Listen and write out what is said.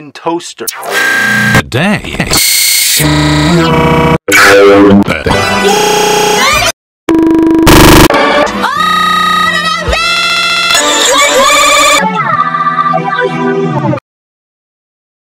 oven toaster. Today.